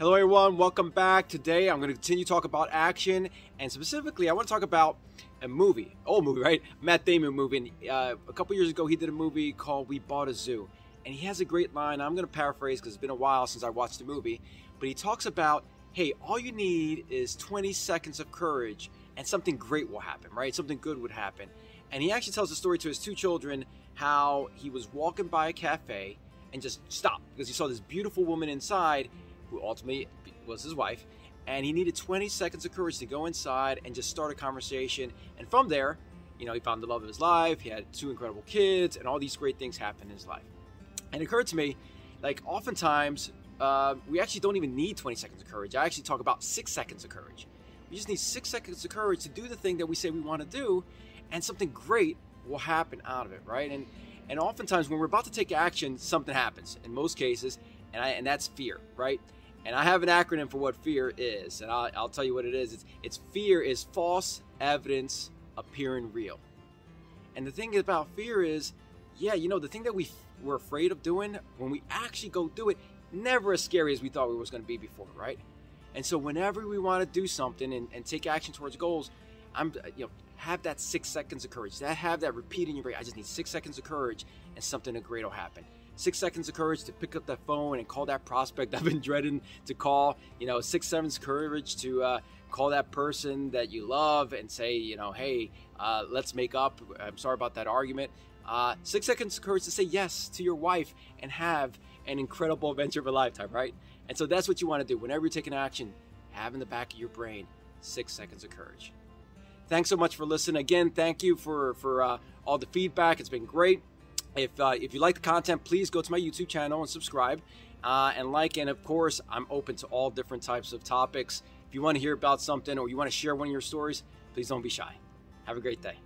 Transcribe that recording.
Hello, everyone. Welcome back. Today, I'm going to continue to talk about action, and specifically, I want to talk about a movie, old movie, right? Matt Damon movie. Uh, a couple years ago, he did a movie called We Bought a Zoo, and he has a great line. I'm going to paraphrase because it's been a while since I watched the movie, but he talks about, hey, all you need is 20 seconds of courage, and something great will happen, right? Something good would happen. And he actually tells the story to his two children how he was walking by a cafe and just stopped because he saw this beautiful woman inside who ultimately was his wife and he needed 20 seconds of courage to go inside and just start a conversation and from there you know he found the love of his life he had two incredible kids and all these great things happened in his life and it occurred to me like oftentimes uh, we actually don't even need 20 seconds of courage i actually talk about six seconds of courage we just need six seconds of courage to do the thing that we say we want to do and something great will happen out of it, right? And and oftentimes when we're about to take action, something happens. In most cases, and I and that's fear, right? And I have an acronym for what fear is, and I'll, I'll tell you what it is. It's, it's fear is false evidence appearing real. And the thing about fear is, yeah, you know, the thing that we were afraid of doing, when we actually go do it, never as scary as we thought it was going to be before, right? And so whenever we want to do something and, and take action towards goals, I'm, you know, have that six seconds of courage. That have that repeat in your brain. I just need six seconds of courage, and something great will happen. Six seconds of courage to pick up that phone and call that prospect I've been dreading to call. You know, six seconds courage to uh, call that person that you love and say, you know, hey, uh, let's make up. I'm sorry about that argument. Uh, six seconds of courage to say yes to your wife and have an incredible adventure of a lifetime, right? And so that's what you want to do. Whenever you're taking action, have in the back of your brain six seconds of courage. Thanks so much for listening. Again, thank you for for uh, all the feedback. It's been great. If uh, if you like the content, please go to my YouTube channel and subscribe uh, and like. And of course, I'm open to all different types of topics. If you want to hear about something or you want to share one of your stories, please don't be shy. Have a great day.